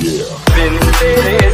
Yeah.